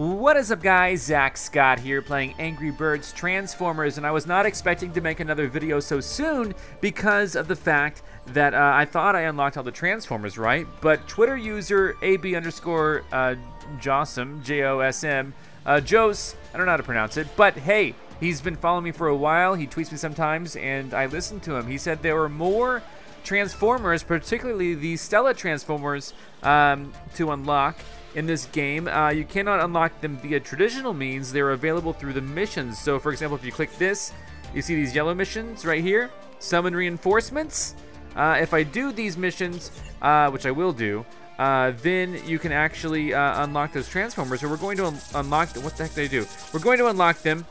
What is up guys, Zack Scott here playing Angry Birds Transformers and I was not expecting to make another video so soon because of the fact that uh, I thought I unlocked all the Transformers, right? But Twitter user AB underscore uh, Josm, J-O-S-M, uh, Jos, I don't know how to pronounce it, but hey, he's been following me for a while, he tweets me sometimes and I listened to him. He said there were more Transformers, particularly the Stella Transformers, um, to unlock in this game. Uh, you cannot unlock them via traditional means. They're available through the missions. So, for example, if you click this, you see these yellow missions right here. Summon reinforcements. Uh, if I do these missions, uh, which I will do, uh, then you can actually uh, unlock those Transformers. So we're going to un unlock them. What the heck did I do? We're going to unlock them,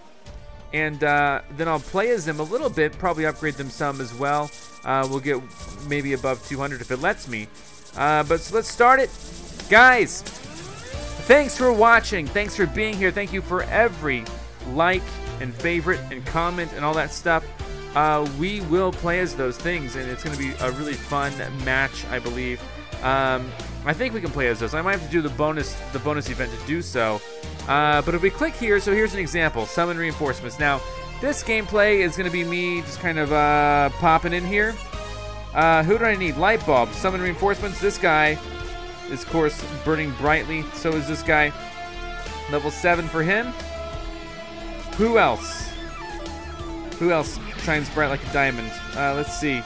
and uh, then I'll play as them a little bit, probably upgrade them some as well. we'll get maybe above 200 if it lets me. but so let's start it. Guys, Thanks for watching. Thanks for being here. Thank you for every like and favorite and comment and all that stuff. Uh, we will play as those things, and it's going to be a really fun match, I believe. Um, I think we can play as those. I might have to do the bonus the bonus event to do so. Uh, but if we click here, so here's an example: summon reinforcements. Now, this gameplay is going to be me just kind of uh, popping in here. Uh, who do I need? Light bulb, summon reinforcements. This guy is, of course, burning brightly. So is this guy. Level 7 for him. Who else? Who else shines bright like a diamond? Uh, let's see.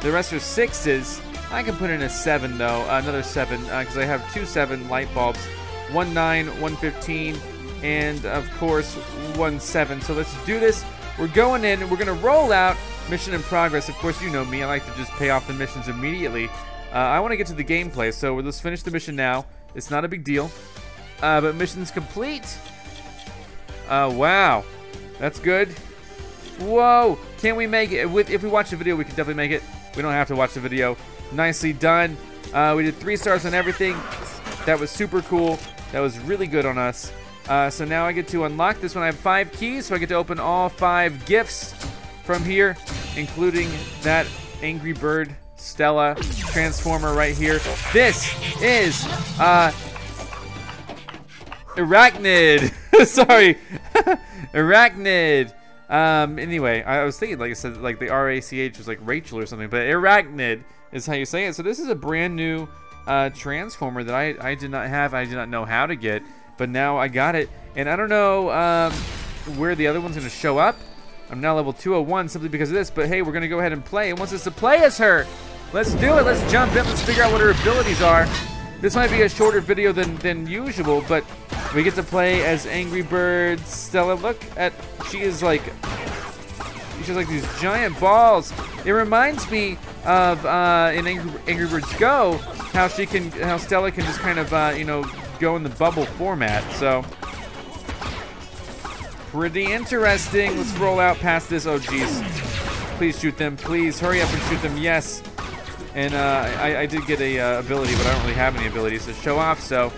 The rest are 6s. I can put in a 7, though. Uh, another 7, because uh, I have two 7 light bulbs. One 9, one 15, and, of course, one 7. So let's do this. We're going in. And we're going to roll out mission in progress. Of course, you know me. I like to just pay off the missions immediately. Uh, I want to get to the gameplay, so let's finish the mission now. It's not a big deal. Uh, but mission's complete. Uh, wow. That's good. Whoa. Can we make it? With, if we watch the video, we can definitely make it. We don't have to watch the video. Nicely done. Uh, we did three stars on everything. That was super cool. That was really good on us. Uh, so now I get to unlock this one. I have five keys, so I get to open all five gifts from here, including that Angry Bird Stella Transformer right here. This is uh, Airachnid. Sorry, Airachnid. Um, anyway, I was thinking, like I said, like the R-A-C-H was like Rachel or something, but Airachnid is how you say it. So this is a brand new uh, Transformer that I, I did not have. I did not know how to get, but now I got it. And I don't know um, where the other one's to show up. I'm now level 201 simply because of this, but hey, we're to go ahead and play. It wants us to play as her. Let's do it. Let's jump in. Let's figure out what her abilities are. This might be a shorter video than, than usual, but we get to play as Angry Bird Stella. Look at, she is like, she's like these giant balls. It reminds me of uh, in Angry, Angry, Birds Go, how she can, how Stella can just kind of, uh, you know, go in the bubble format. So, pretty interesting. Let's roll out past this. Oh, jeez. Please shoot them. Please hurry up and shoot them. Yes. And uh, I, I, did get a uh, ability, but I don't really have any abilities to show off, so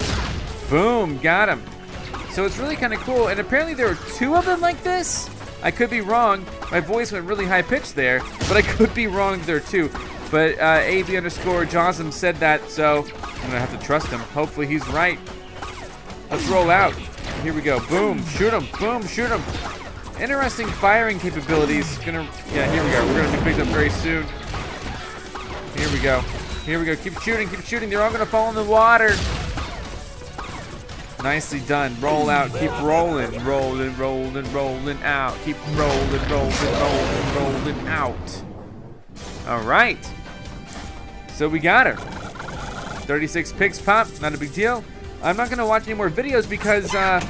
boom, got him. So it's really kind of cool, and apparently there are two of them like this? I could be wrong. My voice went really high pitched there, but I could be wrong there too. But uh, AB underscore Johnson said that, so I'm gonna have to trust him. Hopefully he's right. Let's roll out. Here we go. Boom, shoot him. Boom, shoot him. Interesting firing capabilities. Gonna, yeah, here we go. We're gonna be picked up very soon. Here we go. Here we go. Keep shooting, keep shooting. They're all gonna fall in the water. Nicely done. Roll out. Keep rolling. Rolling, rolling, rolling out. Keep rolling, rolling, rolling, rolling out. All right. So we got her. 36 picks pop. Not a big deal. I'm not going to watch any more videos because, uh,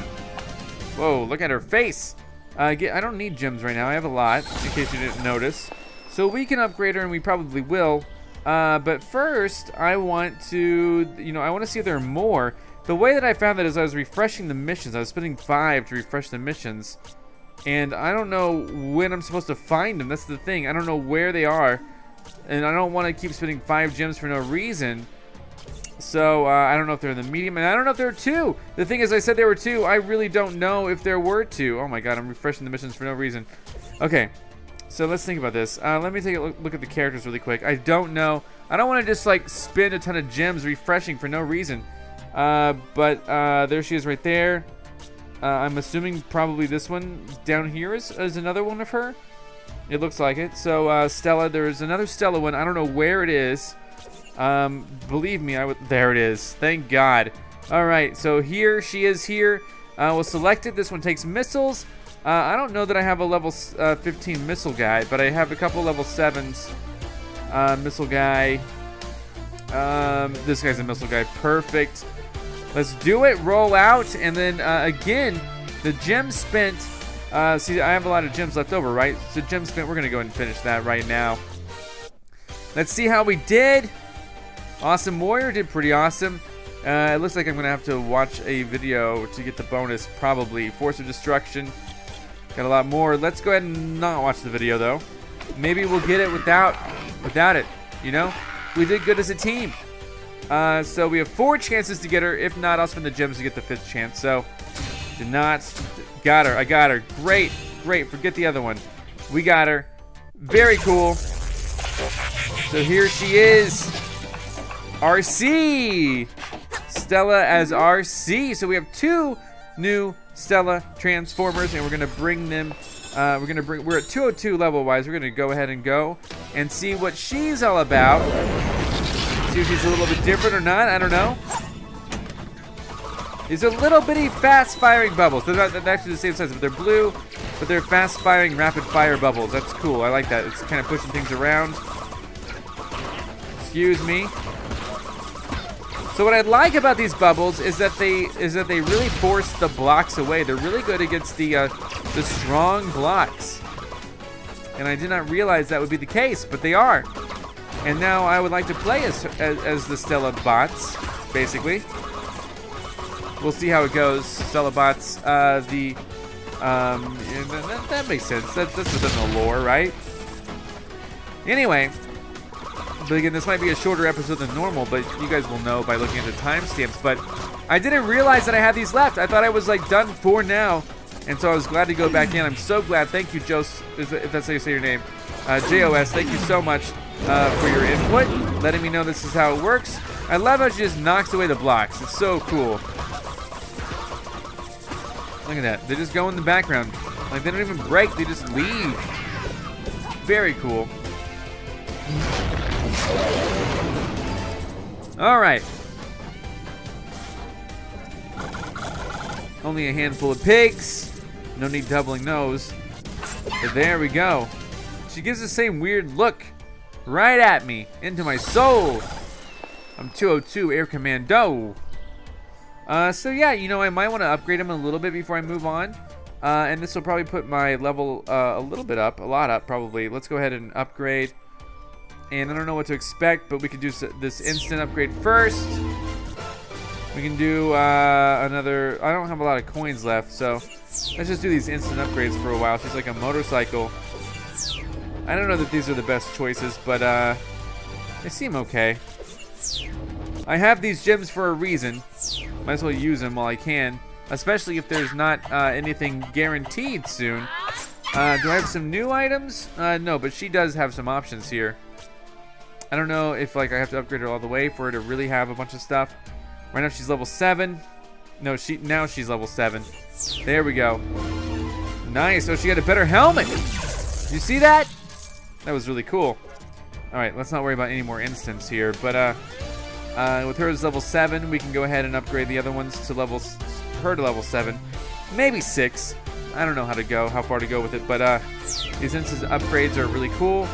whoa, look at her face. Uh, get, I don't need gems right now. I have a lot, in case you didn't notice. So we can upgrade her, and we probably will. Uh, but first, I want to, you know, I want to see if there are more. The way that I found that is I was refreshing the missions. I was spending five to refresh the missions. And I don't know when I'm supposed to find them. That's the thing. I don't know where they are. And I don't want to keep spending five gems for no reason. So, uh, I don't know if they're in the medium. And I don't know if there are two. The thing is, I said there were two. I really don't know if there were two. Oh my god, I'm refreshing the missions for no reason. Okay, so let's think about this. Uh, let me take a look, look, at the characters really quick. I don't know. I don't want to just like spend a ton of gems refreshing for no reason. Uh, but uh, there she is right there. Uh, I'm assuming probably this one down here is, is another one of her. It looks like it. So uh, Stella, there's another Stella one. I don't know where it is. Um, believe me, I would. There it is. Thank God. All right, so here she is here. Uh, we'll select it. This one takes missiles. Uh, I don't know that I have a level uh, 15 missile guy, but I have a couple level 7s. Uh, missile guy. Um, this guy's a missile guy. Perfect. Let's do it. Roll out. And then, uh, again, the gem spent. Uh, see, I have a lot of gems left over, right? So gem spent, we're going to go and finish that right now. Let's see how we did. Awesome Warrior did pretty awesome. Uh, it looks like I'm going to have to watch a video to get the bonus, probably. Force of Destruction. Got a lot more. Let's go ahead and not watch the video, though. Maybe we'll get it without, without it, you know? We did good as a team. Uh, so we have four chances to get her. If not, I'll spend the gems to get the fifth chance. So, did not. Got her. I got her. Great. Great. Forget the other one. We got her. Very cool. So here she is. Arcee. Stella as Arcee. So we have two new Stella Transformers, and we're gonna bring them. Uh, we're gonna bring. We're at 202 level wise. We're gonna go ahead and go and see what she's all about. See if she's a little bit different or not. I don't know. These are little bitty fast firing bubbles. They're not they're actually the same size, but they're blue, but they're fast firing rapid fire bubbles. That's cool. I like that. It's kind of pushing things around. Excuse me. So what I like about these bubbles is that they is that they really force the blocks away. They're really good against the uh, the strong blocks. And I did not realize that would be the case, but they are. And now I would like to play as as, as the Stella bots, basically. We'll see how it goes. Stella bots. Uh, the um, that, that, makes sense. That, that's within the lore, right? Anyway, but again, this might be a shorter episode than normal, but you guys will know by looking at the timestamps. But I didn't realize that I had these left. I thought I was like done for now. And so I was glad to go back in. I'm so glad. Thank you, Jos, if that's how you say your name. Uh, JOS, thank you so much uh, for your input, letting me know this is how it works. I love how she just knocks away the blocks. It's so cool. Look at that. They just go in the background. Like, they don't even break. They just leave. Very cool. All right. Only a handful of pigs. No need doubling those. But there we go. She gives the same weird look right at me, into my soul. I'm 202 Air Commando. Uh, so yeah, you know, I might want to upgrade him a little bit before I move on. Uh, and this will probably put my level uh, a little bit up, a lot up probably. Let's go ahead and upgrade. And I don't know what to expect, but we can do this instant upgrade first. We can do uh, another... I don't have a lot of coins left, so let's just do these instant upgrades for a while. She's like a motorcycle. I don't know that these are the best choices, but uh, they seem okay. I have these gems for a reason. Might as well use them while I can, especially if there's not uh, anything guaranteed soon. Uh, do I have some new items? Uh, no, but she does have some options here. I don't know if like I have to upgrade her all the way for her to really have a bunch of stuff. Right now she's level 7. No, she now she's level 7. There we go. Nice. So she had a better helmet. You see that? That was really cool. All right, let's not worry about any more instants here. But uh, uh, with her as level 7, we can go ahead and upgrade the other ones to level her to level 7. Maybe 6. I don't know how to go, how far to go with it. But uh, these instance upgrades are really cool.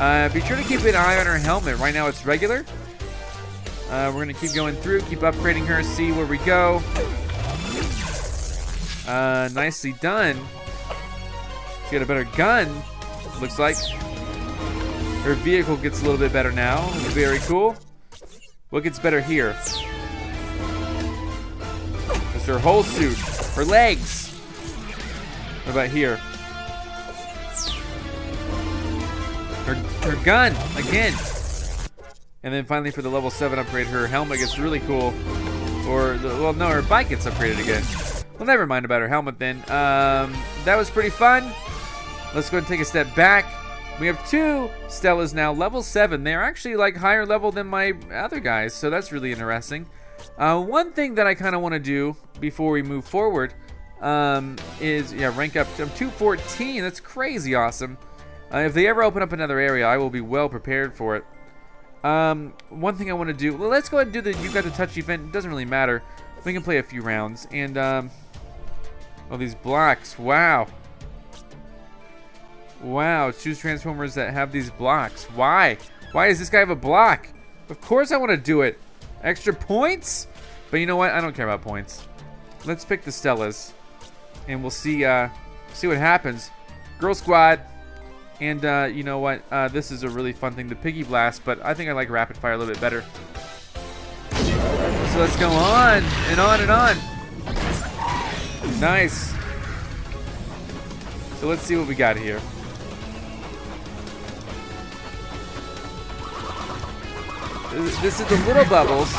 Uh, be sure to keep an eye on her helmet. Right now it's regular. Uh, we're going to keep going through, keep upgrading her, see where we go. Uh, nicely done. She got a better gun, looks like. Her vehicle gets a little bit better now. Very cool. What gets better here? It's her whole suit. Her legs. What about here? Her, her gun, again. And then finally for the level 7 upgrade, her helmet gets really cool. Or, the, well, no, her bike gets upgraded again. Well, never mind about her helmet then. Um, that was pretty fun. Let's go and take a step back. We have two Stellas now, level 7. They're actually like higher level than my other guys, so that's really interesting. Uh, one thing that I kind of want to do before we move forward um, is yeah rank up to 214. That's crazy awesome. Uh, if they ever open up another area, I will be well prepared for it. Um, one thing I want to do, well, let's go ahead and do the You Got the Touch event. It doesn't really matter. We can play a few rounds. And, um, oh, these blocks. Wow. Wow, choose Transformers that have these blocks. Why? Why does this guy have a block? Of course I want to do it. Extra points? But you know what? I don't care about points. Let's pick the Stellas. And we'll see, uh, see what happens. Girl Squad. And uh, you know what? Uh, this is a really fun thing, the Piggy Blast, but I think I like Rapid Fire a little bit better. So let's go on and on and on. Nice. So let's see what we got here. This is the little bubbles.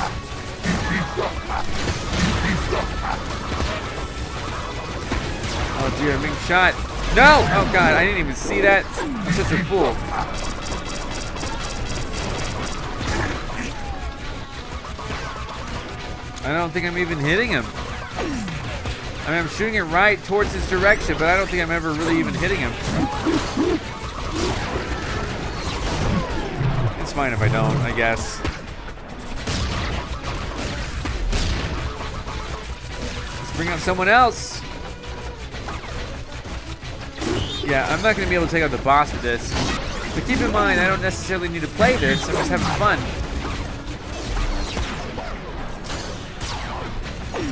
Oh dear, I'm being shot. No! Oh god, I didn't even see that. I'm such a fool. I don't think I'm even hitting him. I mean, I'm shooting it right towards his direction, but I don't think I'm ever really even hitting him. It's fine if I don't, I guess. Let's bring out someone else. Yeah, I'm not going to be able to take out the boss with this. But keep in mind, I don't necessarily need to play this. I'm just having fun.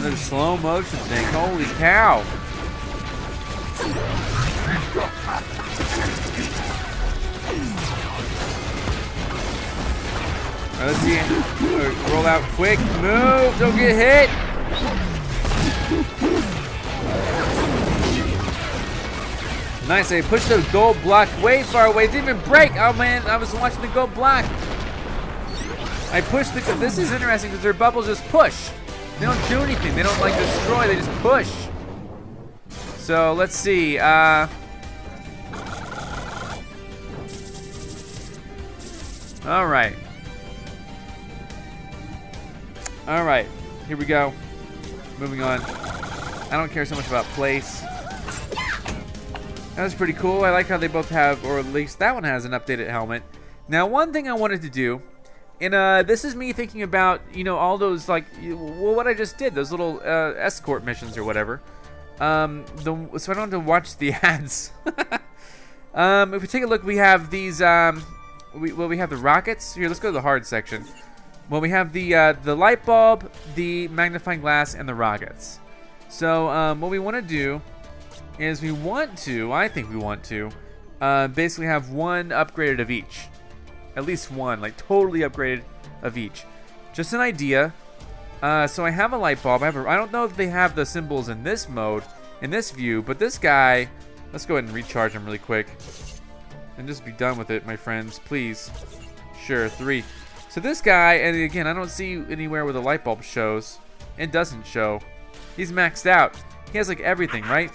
Another slow motion thing. Holy cow. Right, let's see. Roll out quick. Move. Don't get hit. Nice, I pushed the gold block way far away. It didn't even break. Oh man, I was watching the gold block. I pushed the, this is interesting because their bubbles just push. They don't do anything. They don't like destroy, they just push. So let's see, uh. All right. All right, here we go. Moving on. I don't care so much about place. That was pretty cool. I like how they both have, or at least that one has an updated helmet. Now, one thing I wanted to do, and uh, this is me thinking about, you know, all those, like, well, what I just did, those little uh, escort missions or whatever. Um, the, so I don't have to watch the ads. um, if we take a look, we have these, um, we, well, we have the rockets. Here, let's go to the hard section. Well, we have the, uh, the light bulb, the magnifying glass, and the rockets. So, um, what we want to do is we want to, I think we want to, uh, basically have one upgraded of each. At least one, like totally upgraded of each. Just an idea. Uh, so I have a light bulb. I, have a, I don't know if they have the symbols in this mode, in this view, but this guy, let's go ahead and recharge him really quick. And just be done with it, my friends, please. Sure, three. So this guy, and again, I don't see anywhere where the light bulb shows. It doesn't show. He's maxed out. He has like everything, right?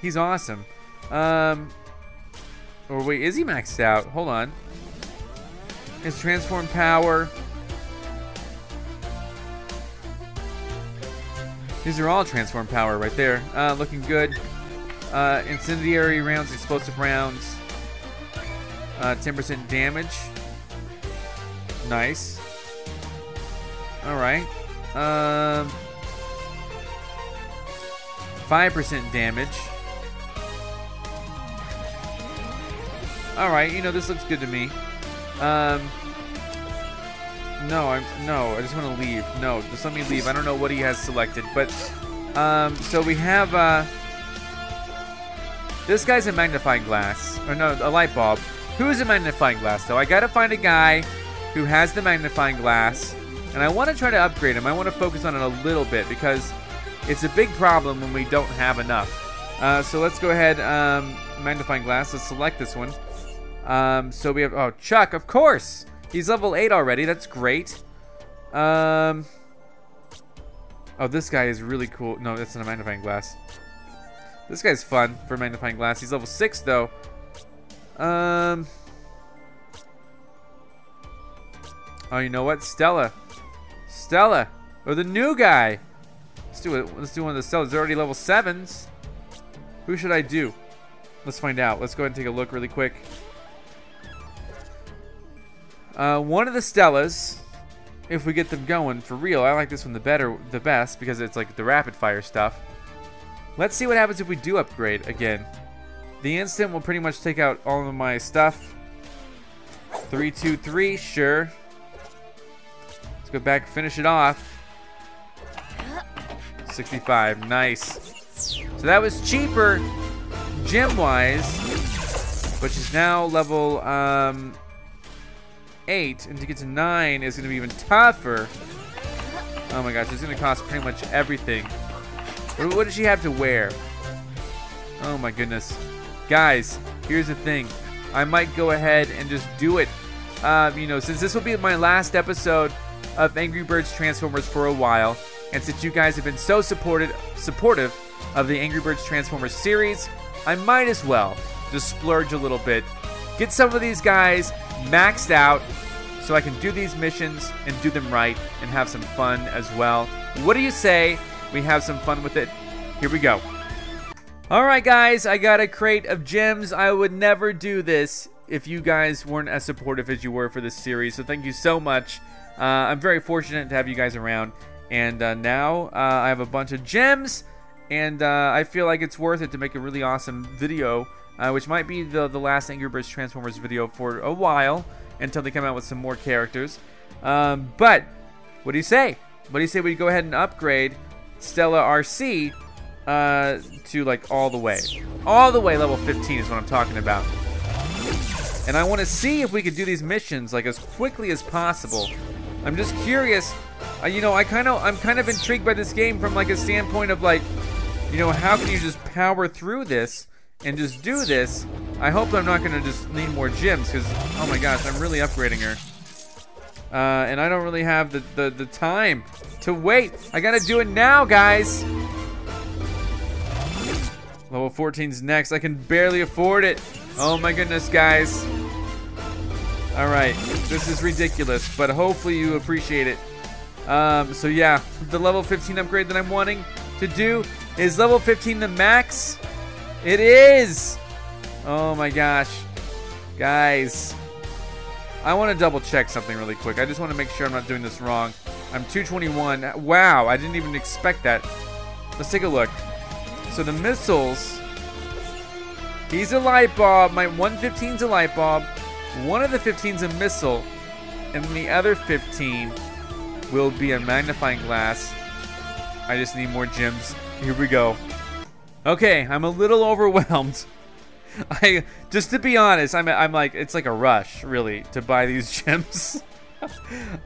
He's awesome. Um, or wait, is he maxed out? Hold on. His transform power. These are all transform power right there. Uh, looking good. Uh, incendiary rounds, explosive rounds. 10% uh, damage. Nice. Alright. Um, 5% damage. All right, you know this looks good to me. Um, no, I'm no. I just want to leave. No, just let me leave. I don't know what he has selected, but um, so we have uh, this guy's a magnifying glass, or no, a light bulb. Who is a magnifying glass though? I gotta find a guy who has the magnifying glass, and I want to try to upgrade him. I want to focus on it a little bit because it's a big problem when we don't have enough. Uh, so let's go ahead, um, magnifying glass. Let's select this one. Um, so we have, oh, Chuck, of course. He's level 8 already. That's great. Um, oh, this guy is really cool. No, that's not a magnifying glass. This guy's fun for magnifying glass. He's level 6, though. Um, oh, you know what? Stella. Stella. Or the new guy. Let's do it. Let's do one of the Stellas. They're already level sevens. Who should I do? Let's find out. Let's go ahead and take a look really quick. Uh, one of the Stellas, if we get them going for real. I like this one the better, the best because it's like the rapid fire stuff. Let's see what happens if we do upgrade again. The instant will pretty much take out all of my stuff. Three, two, three, sure. Let's go back, and finish it off. 65, nice. So that was cheaper gem-wise, which is now level um, 8, and to get to 9 is to be even tougher. Oh my gosh, it's to cost pretty much everything. What, what does she have to wear? Oh my goodness. Guys, here's the thing. I might go ahead and just do it. Um, you know, since this will be my last episode of Angry Birds Transformers for a while, and since you guys have been so supported, supportive of the Angry Birds Transformers series, I might as well just splurge a little bit. Get some of these guys maxed out so I can do these missions and do them right and have some fun as well. What do you say we have some fun with it? Here we go. Alright guys, I got a crate of gems. I would never do this if you guys weren't as supportive as you were for this series, so thank you so much. Uh, I'm very fortunate to have you guys around, and uh, now uh, I have a bunch of gems, and uh, I feel like it's worth it to make a really awesome video, uh, which might be the, the last Angry Birds Transformers video for a while, until they come out with some more characters. Um, but, what do you say? What do you say we go ahead and upgrade Stella Arcee uh, to like all the way. All the way level 15 is what I'm talking about. And I want to see if we could do these missions like as quickly as possible. I'm just curious. Uh, you know, I kind of I'm kind of intrigued by this game from like a standpoint of like, you know, how can you just power through this and just do this? I hope I'm not gonna just need more gems because oh my gosh, I'm really upgrading her. Uh, and I don't really have the, the, the time to wait. I gotta do it now, guys. Level 14's next. I can barely afford it. Oh my goodness, guys. Alright, this is ridiculous, but hopefully you appreciate it. Um, so yeah, the level 15 upgrade that I'm wanting to do is level 15 the max. It is! Oh my gosh. Guys. I want to double check something really quick. I just want to make sure I'm not doing this wrong. I'm 221. Wow, I didn't even expect that. Let's take a look. So the missiles, he's a light bulb. My 115's a light bulb. One of the 15's a missile. And the other 15 will be a magnifying glass. I just need more gems. Here we go. Okay, I'm a little overwhelmed. I just to be honest, I'm I'm like it's like a rush really to buy these gems.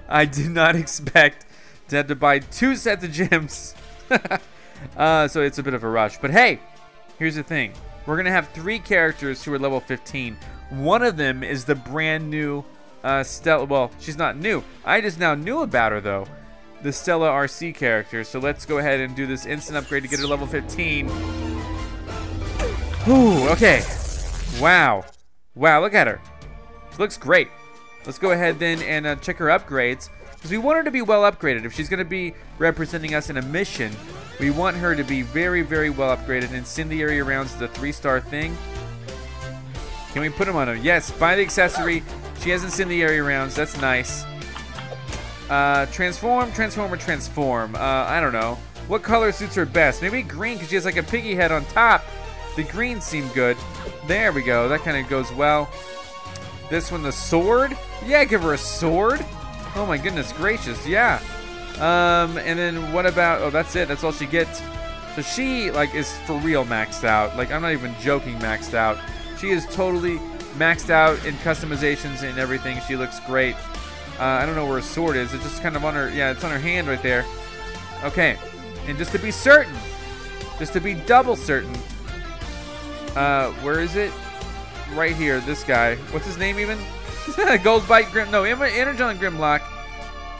I did not expect to have to buy two sets of gems. uh, so it's a bit of a rush. But hey, here's the thing. We're going to have three characters who are level 15. One of them is the brand new uh, Stella. Well, she's not new. I just now knew about her, though. The Stella Arcee character. So let's go ahead and do this instant upgrade to get her level 15. Whew, okay. Wow. Wow, look at her. She looks great. Let's go ahead then and uh, check her upgrades. Because we want her to be well upgraded. If she's going to be representing us in a mission, we want her to be very, very well upgraded. Incendiary rounds a three-star thing. Can we put them on her? Yes, buy the accessory. She has incendiary rounds. That's nice. Uh, transform, transform, or transform. Uh, I don't know. What color suits her best? Maybe green because she has like a piggy head on top. The green seemed good. There we go. That kind of goes well. This one, the sword. Yeah, give her a sword. Oh my goodness gracious. Yeah. Um, and then what about? Oh, that's it. That's all she gets. So she like is for real maxed out. Like I'm not even joking, maxed out. She is totally maxed out in customizations and everything. She looks great. Uh, I don't know where her sword is. It's just kind of on her. Yeah, it's on her hand right there. Okay. And just to be certain, just to be double certain, uh, where is it? Right here, this guy. What's his name even? Gold Bite Grim. No, Energon Grimlock.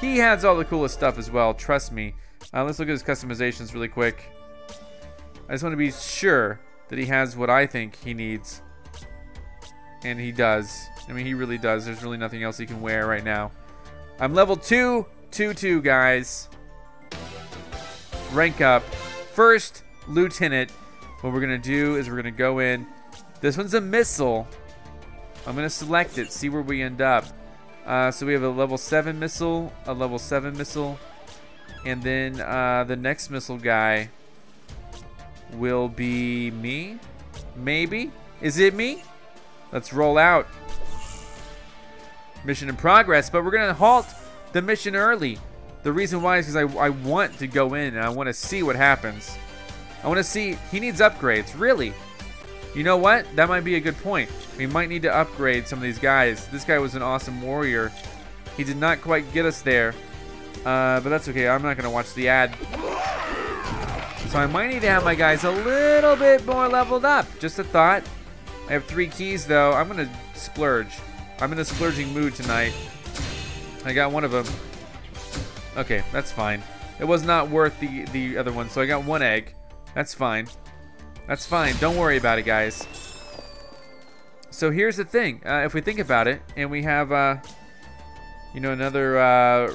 He has all the coolest stuff as well. Trust me. Uh, let's look at his customizations really quick. I just want to be sure that he has what I think he needs. And he does. I mean, he really does. There's really nothing else he can wear right now. I'm level 2, 2, 2, guys. rank up. First, Lieutenant. What we're going to do is we're going to go in. This one's a missile. I'm going to select it, see where we end up. Uh, so we have a level 7 missile, a level 7 missile, and then uh, the next missile guy will be me? Maybe? Is it me? Let's roll out. Mission in progress, but we're going to halt the mission early. The reason why is because I, I want to go in and I want to see what happens. I want to see, he needs upgrades, really. You know what? That might be a good point. We might need to upgrade some of these guys. This guy was an awesome warrior. He did not quite get us there. Uh, but that's okay. I'm not going to watch the ad. So I might need to have my guys a little bit more leveled up. Just a thought. I have three keys, though. I'm going to splurge. I'm in a splurging mood tonight. I got one of them. Okay, that's fine. It was not worth the, the other one, so I got one egg. That's fine. That's fine. Don't worry about it, guys. So here's the thing. Uh, if we think about it, and we have, uh, you know, another uh,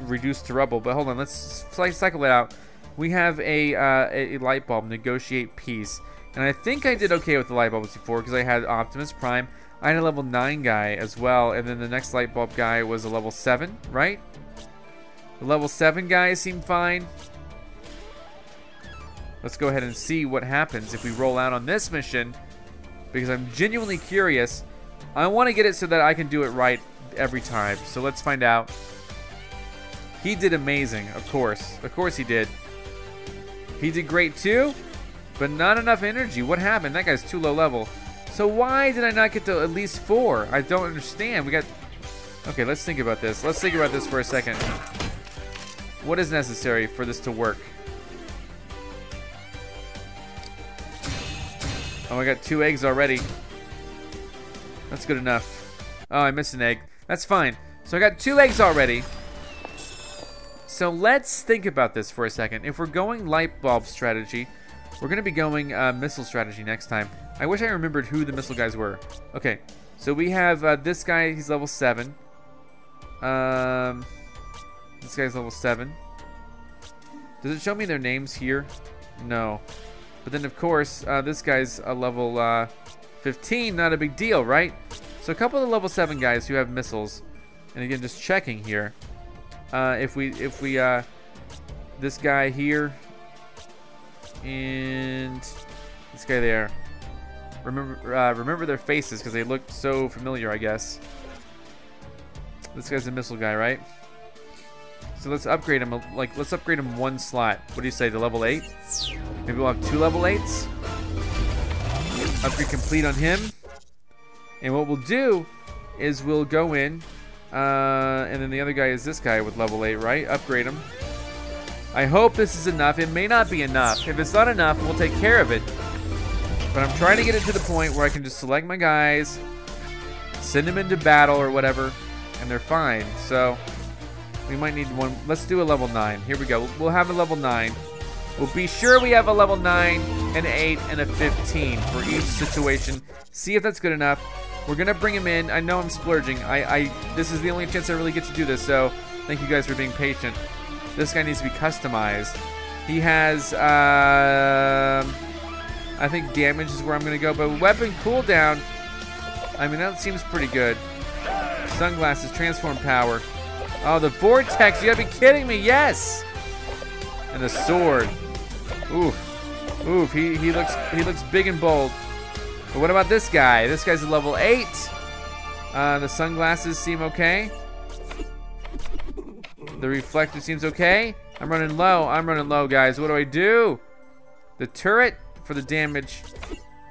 reduced to rubble. But hold on, let's cycle it out. We have a, uh, a light bulb, negotiate peace. And I think I did okay with the light bulbs before because I had Optimus Prime. I had a level 9 guy as well, and then the next light bulb guy was a level 7, right? The level 7 guys seem fine. Let's go ahead and see what happens if we roll out on this mission. Because I'm genuinely curious. I want to get it so that I can do it right every time. So let's find out. He did amazing, of course. Of course he did. He did great too, but not enough energy. What happened? That guy's too low level. So why did I not get to at least four? I don't understand. We got... Okay, let's think about this. Let's think about this for a second. What is necessary for this to work? Oh, I got two eggs already. That's good enough. Oh, I missed an egg. That's fine. So I got two eggs already. So let's think about this for a second. If we're going light bulb strategy, we're going to be going uh, missile strategy next time. I wish I remembered who the missile guys were. Okay, so we have uh, this guy, he's level 7. Um, this guy's level 7. Does it show me their names here? No. But then, of course, uh, this guy's a level uh, 15. Not a big deal, right? So a couple of level 7 guys who have missiles. And again, just checking here. Uh, if we, if we, uh, this guy here. And this guy there. Remember, uh, remember their faces because they look so familiar, I guess. This guy's a missile guy, right? So let's upgrade him, like, let's upgrade him one slot. What do you say, to level 8? Maybe we'll have two level 8s? Upgrade complete on him. And what we'll do is we'll go in, uh, and then the other guy is this guy with level 8, right? Upgrade him. I hope this is enough. It may not be enough. If it's not enough, we'll take care of it. But I'm trying to get it to the point where I can just select my guys, send them into battle or whatever, and they're fine. So we might need one. Let's do a level 9. Here we go. We'll have a level 9. We'll be sure we have a level 9, an 8, and a 15 for each situation. See if that's good enough. We're going to bring him in. I know I'm splurging. I, I This is the only chance I really get to do this, so thank you guys for being patient. This guy needs to be customized. He has, uh, I think damage is where I'm going to go, but weapon cooldown, I mean, that seems pretty good. Sunglasses, transform power. Oh, the vortex. You gotta be kidding me. Yes. And the sword. Oof. Oof. He, he looks he looks big and bold. But what about this guy? This guy's a level 8. Uh, the sunglasses seem okay. The reflector seems okay. I'm running low. I'm running low, guys. What do I do? The turret for the damage.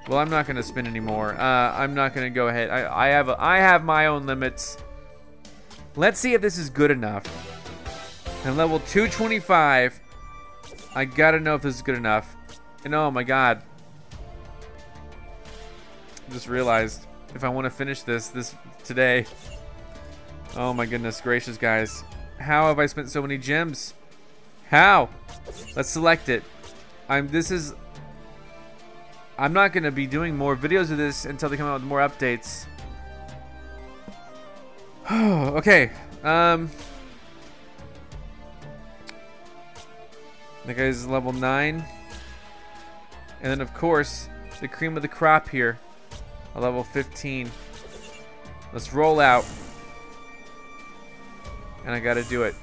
Well, I'm not to spin anymore. Uh, I'm not to go ahead. I, I have a, I have my own limits. Let's see if this is good enough. And level 225, I gotta know if this is good enough. And oh my god. Just realized if I want to finish this this today. Oh my goodness gracious, guys. How have I spent so many gems? How? Let's select it. I'm this is I'm not gonna be doing more videos of this until they come out with more updates. okay. Um. That guy's level 9. And then, of course, the cream of the crop here, a level 15. Let's roll out. And I gotta do it.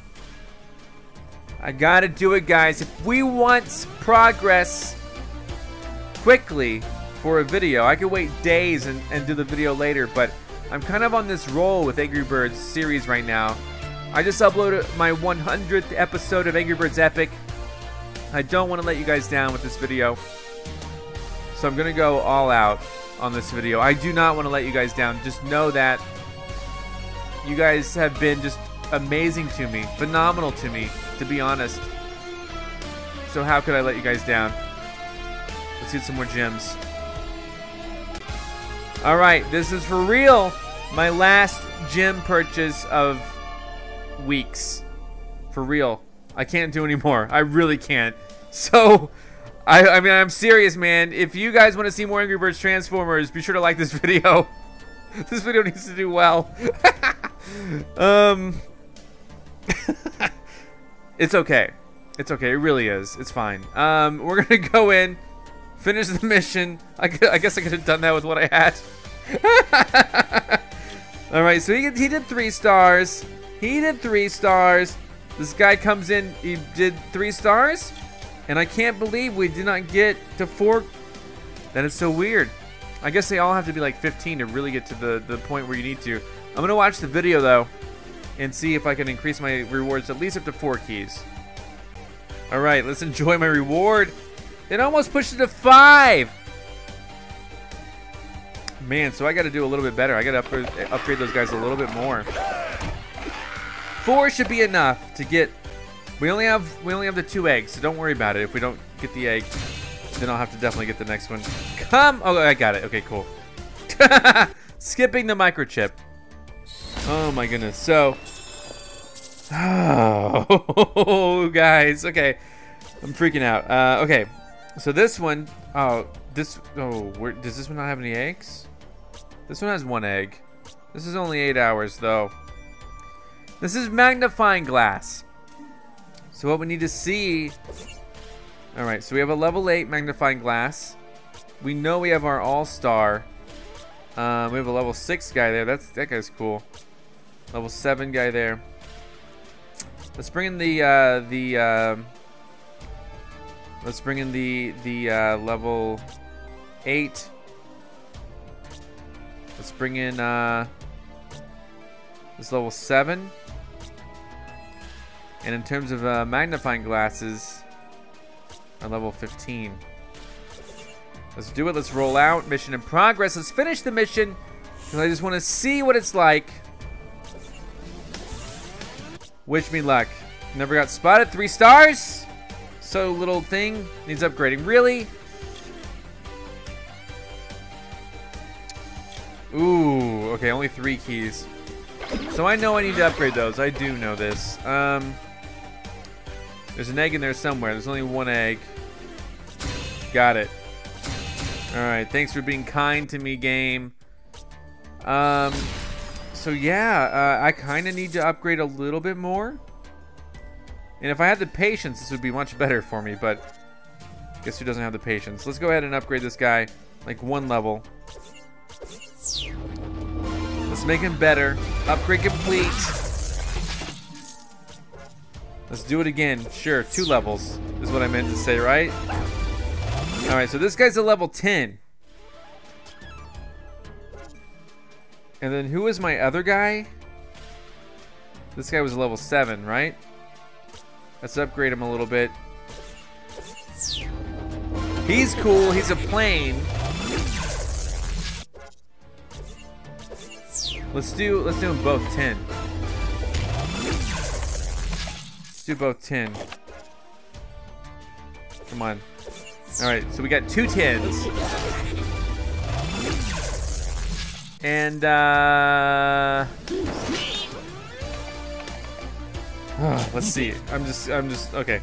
I gotta do it, guys. If we want progress quickly for a video, I could wait days and, and do the video later, but I'm kind of on this roll with Angry Birds series right now. I just uploaded my 100th episode of Angry Birds Epic. I don't want to let you guys down with this video. So I'm going to go all out on this video. I do not want to let you guys down. Just know that you guys have been just amazing to me, phenomenal to me, to be honest. So how could I let you guys down? Let's get some more gems. All right, this is for real. My last gym purchase of weeks. For real. I can't do anymore. I really can't. So, I, I mean, I'm serious, man. If you guys want to see more Angry Birds Transformers, be sure to like this video. this video needs to do well. um, it's okay. It's okay. It really is. It's fine. Um, we're gonna go in, finish the mission. I, I guess I could have done that with what I had. All right, so he, he did three stars. He did three stars. This guy comes in, he did three stars. And I can't believe we did not get to four. That is so weird. I guess they all have to be like 15 to really get to the, the point where you need to. I'm going to watch the video though and see if I can increase my rewards at least up to four keys. All right, let's enjoy my reward. It almost pushed it to five. Man, so I got to do a little bit better. I got to upgrade, upgrade those guys a little bit more. Four should be enough to get we only have we only have the two eggs, so don't worry about it. If we don't get the egg, then I'll have to definitely get the next one. Come! Oh, I got it. Okay, cool. Skipping the microchip. Oh my goodness. So, oh guys, okay, I'm freaking out. Uh, okay, so this one, oh, this, oh, where, does this one not have any eggs? This one has one egg. This is only eight hours though. This is magnifying glass. So what we need to see... Alright, so we have a level 8 magnifying glass. We know we have our all-star. Um, we have a level 6 guy there. That's That guy's cool. Level 7 guy there. Let's bring in the... Uh, the uh, let's bring in the, the uh, level 8. Let's bring in uh, this level 7. And in terms of uh, magnifying glasses, on level 15. Let's do it. Let's roll out. Mission in progress. Let's finish the mission. Because I just want to see what it's like. Wish me luck. Never got spotted. Three stars. So little thing. Needs upgrading. Really? Ooh. Okay, only three keys. So I know I need to upgrade those. I do know this. Um... There's an egg in there somewhere. There's only one egg. Got it. Alright, thanks for being kind to me, game. Um, so yeah, uh, I kind of need to upgrade a little bit more. And if I had the patience, this would be much better for me, but guess who doesn't have the patience? Let's go ahead and upgrade this guy like one level. Let's make him better. Upgrade complete. Let's do it again. Sure, two levels is what I meant to say, right? Alright, so this guy's a level 10. And then who is my other guy? This guy was level 7, right? Let's upgrade him a little bit. He's cool. He's a plane. Let's do let's do them both 10 Let's do both 10. Come on. Alright, so we got two 10s. And, uh... let's see. I'm just, I'm just, okay.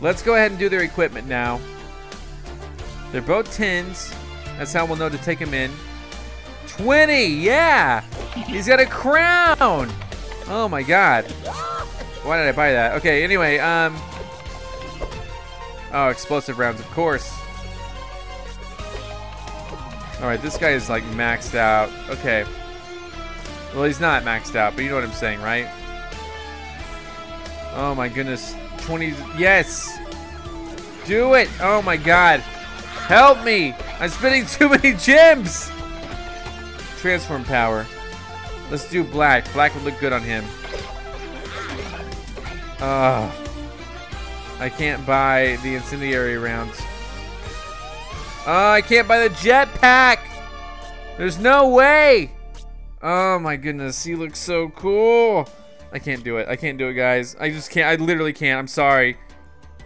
Let's go ahead and do their equipment now. They're both 10s. That's how we'll know to take them in. 20, yeah! He's got a crown! Oh my god. Why did I buy that? Okay, anyway, um, Oh, explosive rounds, of course. Alright, this guy is like maxed out. Okay. Well, he's not maxed out, but you know what I'm saying, right? Oh my goodness. 20. Yes! Do it! Oh my god. Help me! I'm spending too many gems! Transform power. Let's do black. Black would look good on him. Ugh. I can't buy the incendiary rounds. Oh, I can't buy the jetpack! There's no way! Oh my goodness, he looks so cool. I can't do it. I can't do it, guys. I just can't. I literally can't. I'm sorry.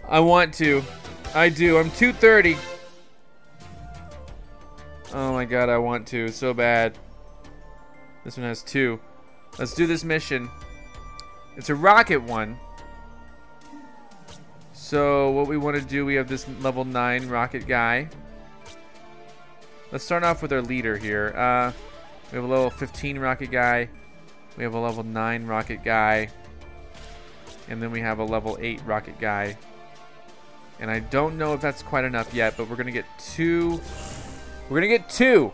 I want to. I do. I'm 230. Oh my god, I want to so bad. This one has two. Let's do this mission. It's a rocket one. So what we want to do, we have this level 9 rocket guy. Let's start off with our leader here. Uh, we have a level 15 rocket guy. We have a level 9 rocket guy. And then we have a level 8 rocket guy. And I don't know if that's quite enough yet, but we're going to get two. We're going to get two.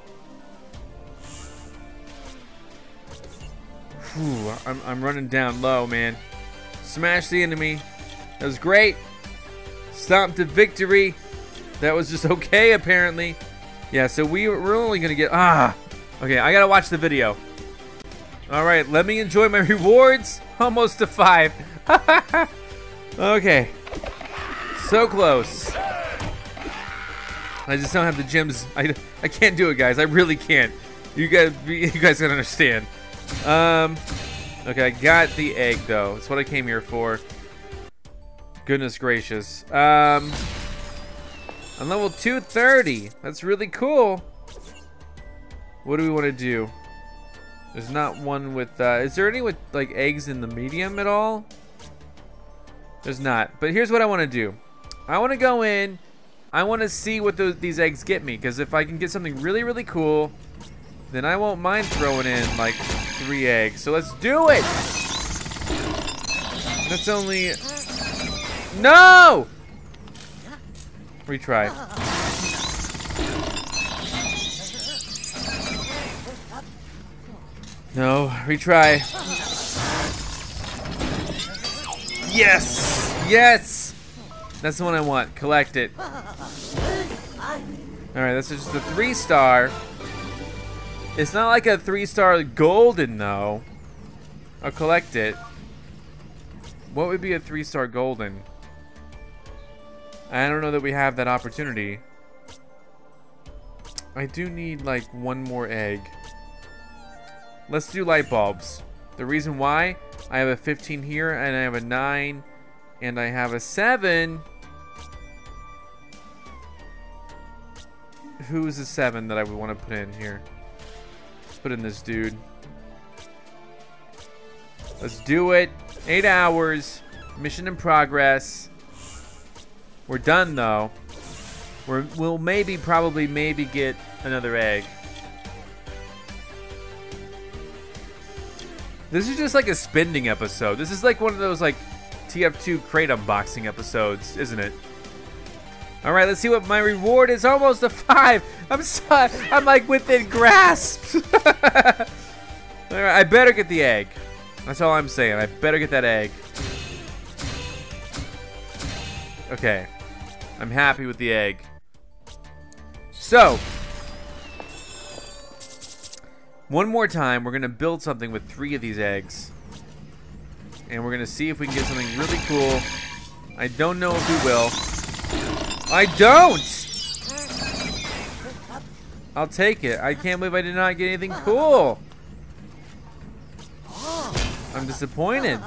Whew, I'm, I'm running down low, man. Smash the enemy. That was great. Stomp to victory. That was just okay, apparently. Yeah, so we, we're only going to get... Ah! Okay, I got to watch the video. All right, let me enjoy my rewards. Almost to five. okay. So close. I just don't have the gems. I, I can't do it, guys. I really can't. You guys, you guys can understand. Um, okay, I got the egg, though. It's what I came here for. Goodness gracious. Um, on level 230. That's really cool. What do we want to do? There's not one with, uh, is there any with, like, eggs in the medium at all? There's not. But here's what I want to do. I want to go in. I want to see what those, these eggs get me. Because if I can get something really, really cool, then I won't mind throwing in, like, three eggs. So let's do it! That's only no! Retry. No, retry. Yes! Yes! That's the one I want. Collect it. Alright, that's just a three star. It's not like a three star golden though. I'll collect it. What would be a three star golden? I don't know that we have that opportunity. I do need like one more egg. Let's do light bulbs. The reason why, I have a 15 here and I have a 9 and I have a 7. Who's the 7 that I would want to put in here? Put in this dude. Let's do it. 8 hours. Mission in progress. We're done though. We're, we'll maybe, probably, maybe get another egg. This is just like a spending episode. This is like one of those like TF2 crate unboxing episodes, isn't it? All right, let's see what my reward is. Almost a five. I'm sorry. I'm like within grasp. all right, I better get the egg. That's all I'm saying. I better get that egg. Okay. I'm happy with the egg. So, one more time, we're going to build something with three of these eggs. And we're going to see if we can get something really cool. I don't know if we will. I don't! I'll take it. I can't believe I did not get anything cool. I'm disappointed.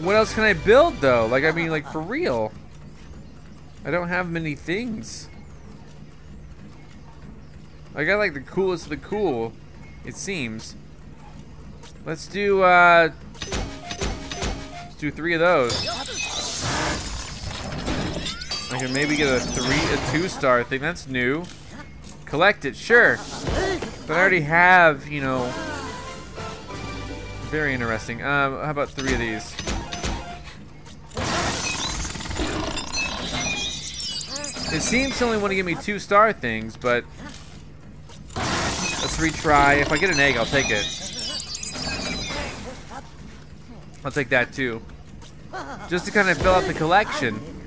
What else can I build though? Like, I mean, like for real. I don't have many things. I got like the coolest of the cool, it seems. Let's do, uh, let's do three of those. Can maybe get a three, a two star thing. That's new. Collect it, sure. But I already have, you know, very interesting. Um, how about three of these? It seems to only want to give me two star things, but let's retry. If I get an egg, I'll take it. I'll take that too. Just to kind of fill out the collection.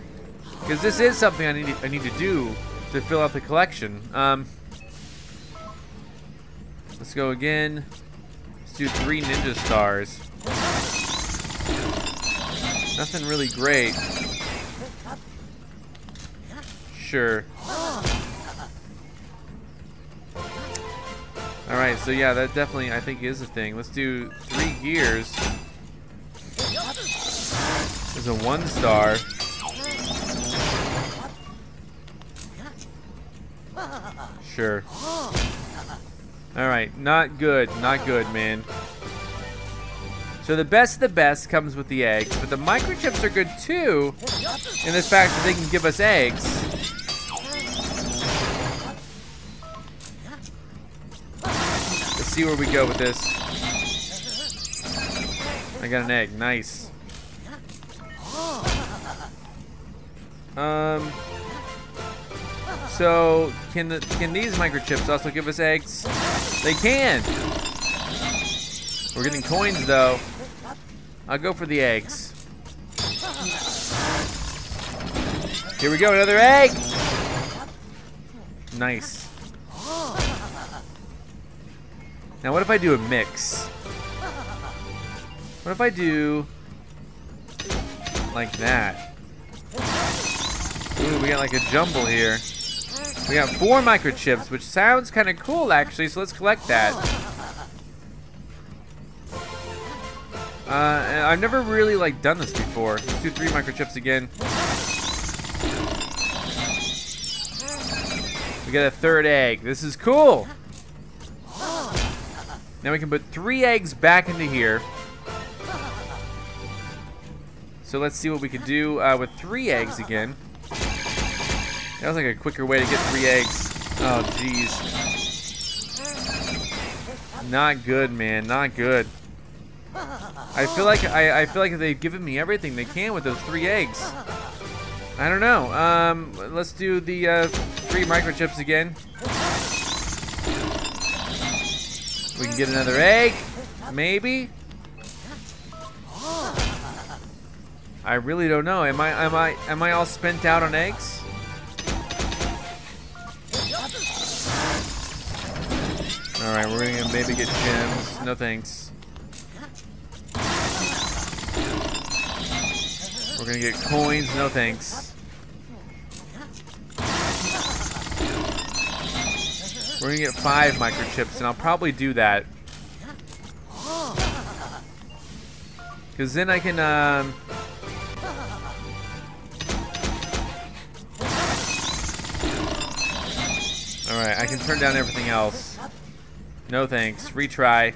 Because this is something I need, I need to do to fill out the collection. Um, let's go again. Let's do three ninja stars. Nothing really great. Sure. Alright, so yeah, that definitely, I think, is a thing. Let's do three gears. There's a one star. Sure. Alright, not good, not good, man. So the best of the best comes with the eggs, but the microchips are good too, in the fact that they can give us eggs. Let's see where we go with this. I got an egg, nice. Um, so can the, can these microchips also give us eggs? They can. We're getting coins though. I'll go for the eggs. Here we go, another egg! Nice. Now what if I do a mix? What if I do like that? Ooh, we got like a jumble here. We got four microchips, which sounds kind of cool actually, so let's collect that. Uh, I've never really like done this before. Let's do three microchips again. We got a third egg. This is cool. Now we can put three eggs back into here. So let's see what we can do uh, with three eggs again. That was like a quicker way to get three eggs. Oh, jeez. Not good, man. Not good. I feel like I, I feel like they've given me everything they can with those three eggs. I don't know. Um, let's do the uh, three microchips again. We can get another egg, maybe. I really don't know. Am I am I am I all spent out on eggs? All right, we're gonna maybe get gems. No thanks. We're gonna get coins. No thanks. We're gonna get five microchips, and I'll probably do that. Because then I can, um... Alright, I can turn down everything else. No thanks. Retry.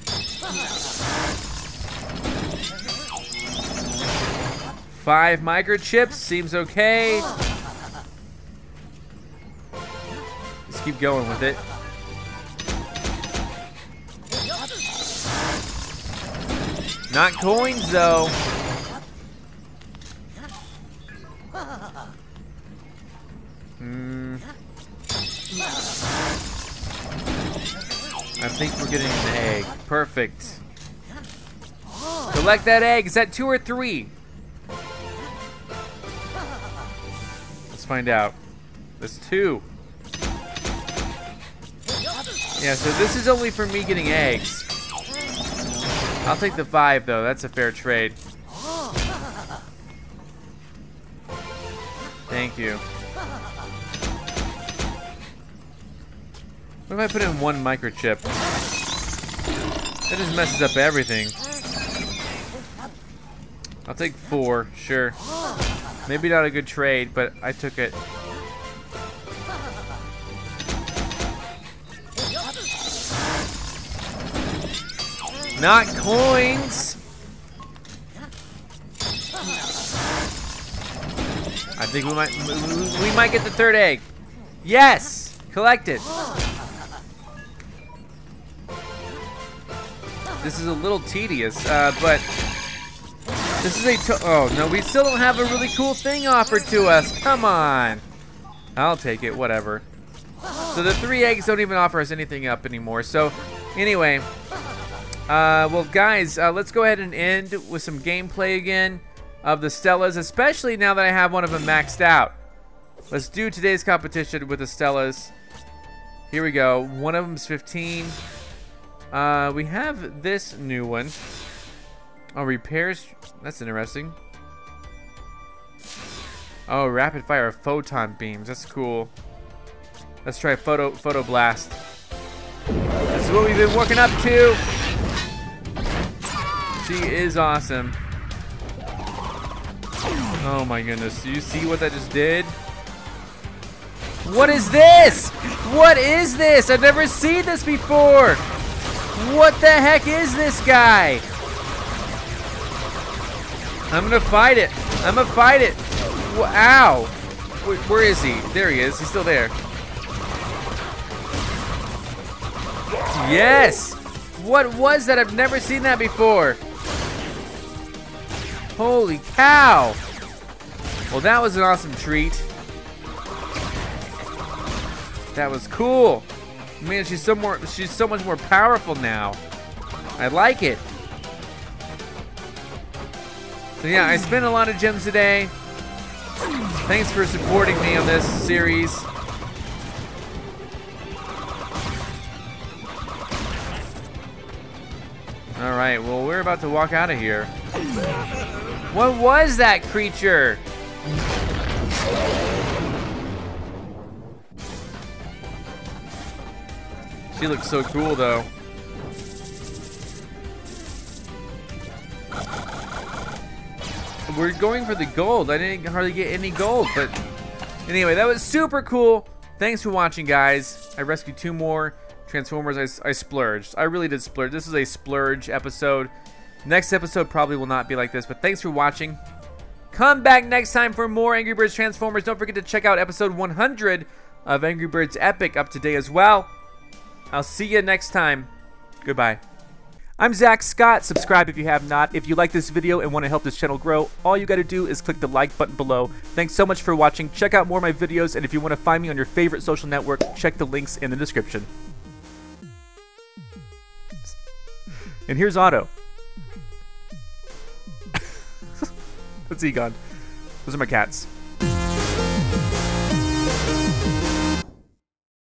Five microchips seems okay. Let's keep going with it. Not coins, though. Hmm. I think we're getting an egg. Perfect. Collect that egg. Is that two or three? Let's find out. There's two. Yeah, so this is only for me getting eggs. I'll take the five, though. That's a fair trade. Thank you. What if I put in one microchip? That just messes up everything. I'll take four, sure. Maybe not a good trade, but I took it. Not coins. I think we might we might get the third egg. Yes, collected. This is a little tedious, uh, but this is a oh no, we still don't have a really cool thing offered to us. Come on. I'll take it, whatever. So the three eggs don't even offer us anything up anymore. So anyway, uh, well guys, uh, let's go ahead and end with some gameplay again of the Stellas, especially now that I have one of them maxed out. Let's do today's competition with the Stellas. Here we go. One of them's 15. Uh, we have this new one. Oh, repairs. That's interesting. Oh, rapid fire photon beams. That's cool. Let's try photo photo blast. This is what we've been working up to. She is awesome. Oh my goodness. Do you see what that just did? What is this? What is this? I've never seen this before. What the heck is this guy? I'm gonna fight it. I'm gonna fight it. Ow. Where is he? There he is. He's still there. Yes! What was that? I've never seen that before. Holy cow! Well, that was an awesome treat. That was cool. Man, she's so more she's so much more powerful now. I like it. So yeah, I spent a lot of gems today. Thanks for supporting me on this series. Alright, well, we're about to walk out of here. What was that creature? She looks so cool, though. We're going for the gold. I didn't hardly get any gold, but anyway, that was super cool. Thanks for watching, guys. I rescued two more. Transformers, I, I splurged. I really did splurge. This is a splurge episode. Next episode probably will not be like this, but thanks for watching. Come back next time for more Angry Birds Transformers. Don't forget to check out episode 100 of Angry Birds Epic up today as well. I'll see you next time. Goodbye. I'm Zack Scott. Subscribe if you have not. If you like this video and want to help this channel grow, all you got to do is click the like button below. Thanks so much for watching. Check out more of my videos, and if you want to find me on your favorite social network, check the links in the description. And here's Otto. That's Egon. Those are my cats.